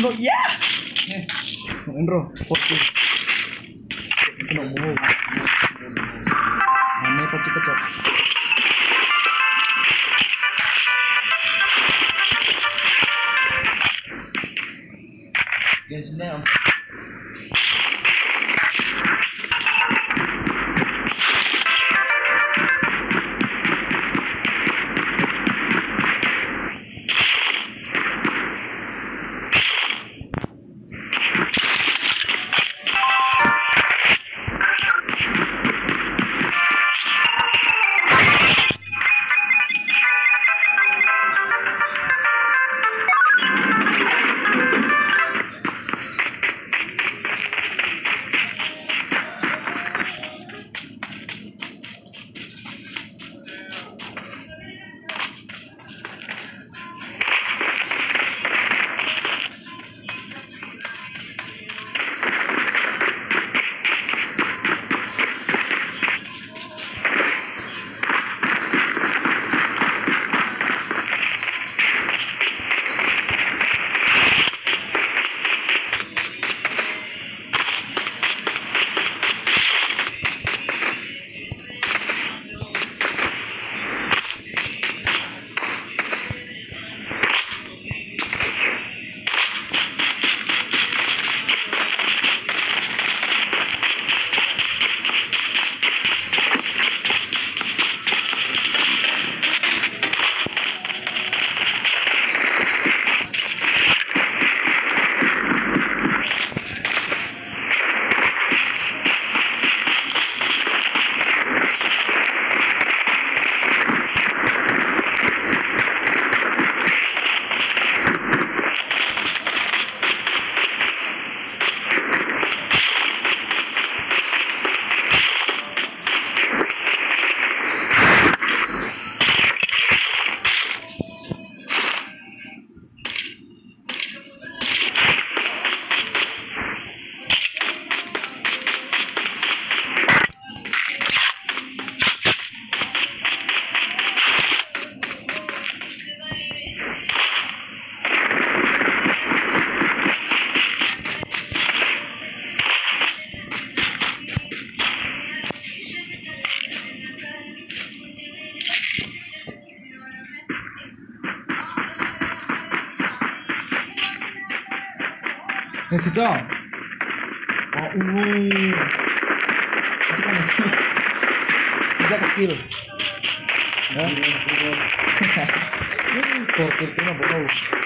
Kino iya. Enro, foto. Kino mau. Mana kocok kocok. Yan sila yung Então, ó, o. Zé Caquilo. Né? Pô, ele tem uma bola.